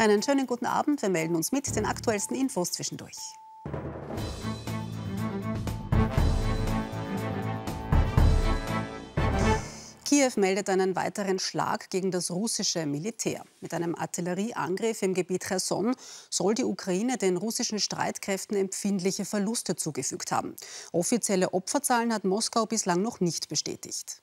Einen schönen guten Abend. Wir melden uns mit den aktuellsten Infos zwischendurch. Kiew meldet einen weiteren Schlag gegen das russische Militär. Mit einem Artillerieangriff im Gebiet Cherson soll die Ukraine den russischen Streitkräften empfindliche Verluste zugefügt haben. Offizielle Opferzahlen hat Moskau bislang noch nicht bestätigt.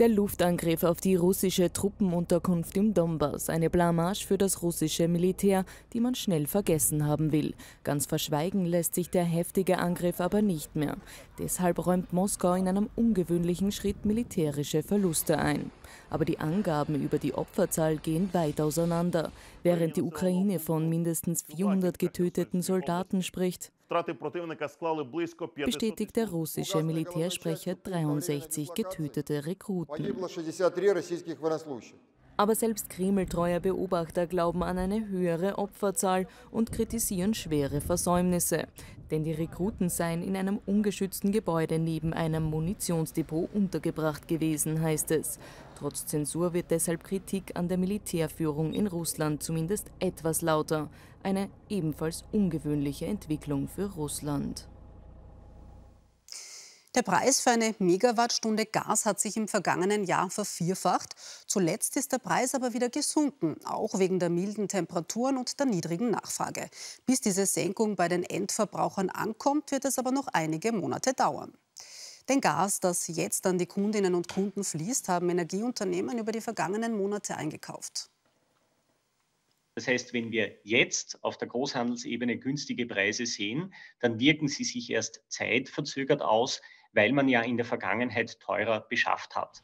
Der Luftangriff auf die russische Truppenunterkunft im Donbass, eine Blamage für das russische Militär, die man schnell vergessen haben will. Ganz verschweigen lässt sich der heftige Angriff aber nicht mehr. Deshalb räumt Moskau in einem ungewöhnlichen Schritt militärische Verluste ein. Aber die Angaben über die Opferzahl gehen weit auseinander. Während die Ukraine von mindestens 400 getöteten Soldaten spricht, bestätigt der russische Militärsprecher 63 getötete Rekruten. Aber selbst Kreml-treue Beobachter glauben an eine höhere Opferzahl und kritisieren schwere Versäumnisse. Denn die Rekruten seien in einem ungeschützten Gebäude neben einem Munitionsdepot untergebracht gewesen, heißt es. Trotz Zensur wird deshalb Kritik an der Militärführung in Russland zumindest etwas lauter. Eine ebenfalls ungewöhnliche Entwicklung für Russland. Der Preis für eine Megawattstunde Gas hat sich im vergangenen Jahr vervierfacht. Zuletzt ist der Preis aber wieder gesunken, auch wegen der milden Temperaturen und der niedrigen Nachfrage. Bis diese Senkung bei den Endverbrauchern ankommt, wird es aber noch einige Monate dauern. Denn Gas, das jetzt an die Kundinnen und Kunden fließt, haben Energieunternehmen über die vergangenen Monate eingekauft. Das heißt, wenn wir jetzt auf der Großhandelsebene günstige Preise sehen, dann wirken sie sich erst zeitverzögert aus, weil man ja in der Vergangenheit teurer beschafft hat.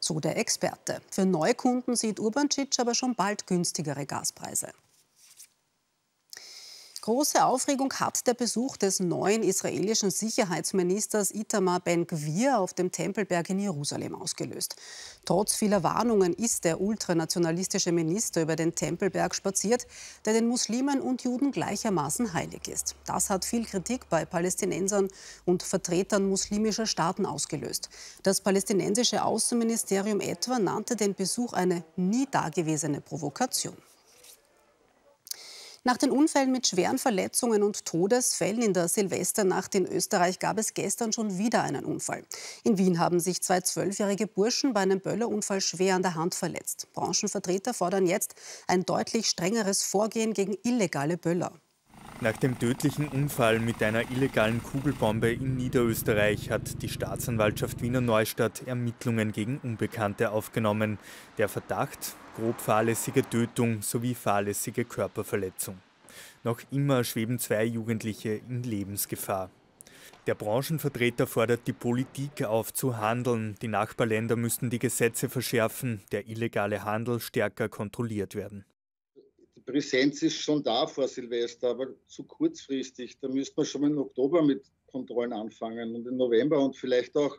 So der Experte. Für Neukunden sieht Urbancic aber schon bald günstigere Gaspreise. Große Aufregung hat der Besuch des neuen israelischen Sicherheitsministers Itamar Ben-Gvir auf dem Tempelberg in Jerusalem ausgelöst. Trotz vieler Warnungen ist der ultranationalistische Minister über den Tempelberg spaziert, der den Muslimen und Juden gleichermaßen heilig ist. Das hat viel Kritik bei Palästinensern und Vertretern muslimischer Staaten ausgelöst. Das palästinensische Außenministerium etwa nannte den Besuch eine nie dagewesene Provokation. Nach den Unfällen mit schweren Verletzungen und Todesfällen in der Silvesternacht in Österreich gab es gestern schon wieder einen Unfall. In Wien haben sich zwei zwölfjährige Burschen bei einem Böllerunfall schwer an der Hand verletzt. Branchenvertreter fordern jetzt ein deutlich strengeres Vorgehen gegen illegale Böller. Nach dem tödlichen Unfall mit einer illegalen Kugelbombe in Niederösterreich hat die Staatsanwaltschaft Wiener Neustadt Ermittlungen gegen Unbekannte aufgenommen. Der Verdacht grob fahrlässige Tötung sowie fahrlässige Körperverletzung. Noch immer schweben zwei Jugendliche in Lebensgefahr. Der Branchenvertreter fordert die Politik auf zu handeln. Die Nachbarländer müssten die Gesetze verschärfen, der illegale Handel stärker kontrolliert werden. Präsenz ist schon da vor Silvester, aber zu kurzfristig. Da müsste man schon im Oktober mit Kontrollen anfangen und im November und vielleicht auch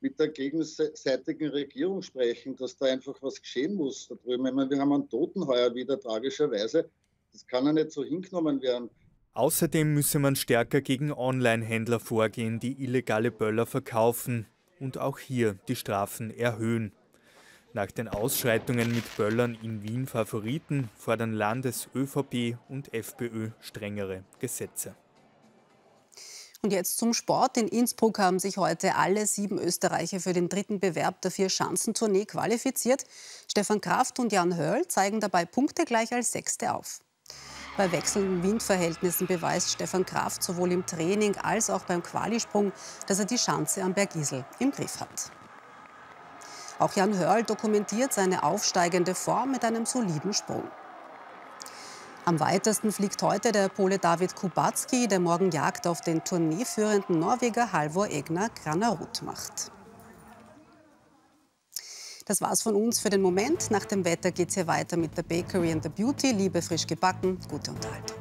mit der gegenseitigen Regierung sprechen, dass da einfach was geschehen muss da drüben. Ich meine, wir haben einen Toten heuer wieder, tragischerweise. Das kann ja nicht so hingenommen werden. Außerdem müsse man stärker gegen Online-Händler vorgehen, die illegale Böller verkaufen und auch hier die Strafen erhöhen. Nach den Ausschreitungen mit Böllern in Wien Favoriten fordern Landes ÖVP und FPÖ strengere Gesetze. Und jetzt zum Sport. In Innsbruck haben sich heute alle sieben Österreicher für den dritten Bewerb der Vier-Schanzentournee qualifiziert. Stefan Kraft und Jan Hörl zeigen dabei Punkte gleich als Sechste auf. Bei wechselnden Windverhältnissen beweist Stefan Kraft sowohl im Training als auch beim Qualisprung, dass er die Schanze am Bergisel im Griff hat. Auch Jan Hörl dokumentiert seine aufsteigende Form mit einem soliden Sprung. Am weitesten fliegt heute der Pole David Kubacki, der morgen Jagd auf den tourneeführenden Norweger Halvor Egner Granarut macht. Das war's von uns für den Moment. Nach dem Wetter geht's hier weiter mit der Bakery and the Beauty. Liebe frisch gebacken, gute Unterhaltung.